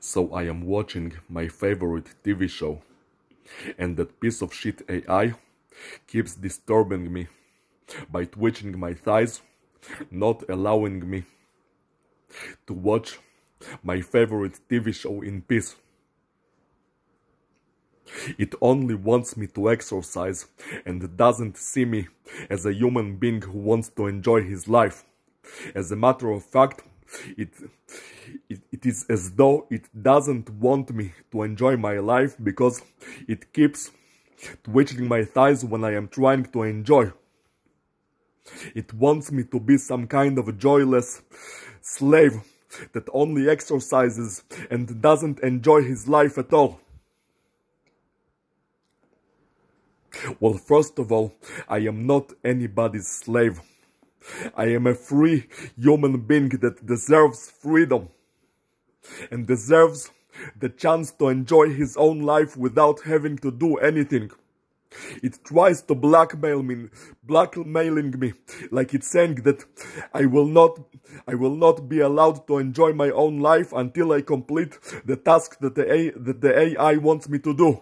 So I am watching my favorite TV show. And that piece of shit AI keeps disturbing me by twitching my thighs, not allowing me to watch my favorite TV show in peace. It only wants me to exercise and doesn't see me as a human being who wants to enjoy his life. As a matter of fact, it, it, it is as though it doesn't want me to enjoy my life because it keeps twitching my thighs when I am trying to enjoy. It wants me to be some kind of joyless slave that only exercises and doesn't enjoy his life at all. Well, first of all, I am not anybody's slave. I am a free human being that deserves freedom and deserves the chance to enjoy his own life without having to do anything. It tries to blackmail me, blackmailing me, like it's saying that I will not, I will not be allowed to enjoy my own life until I complete the task that the, A, that the AI wants me to do.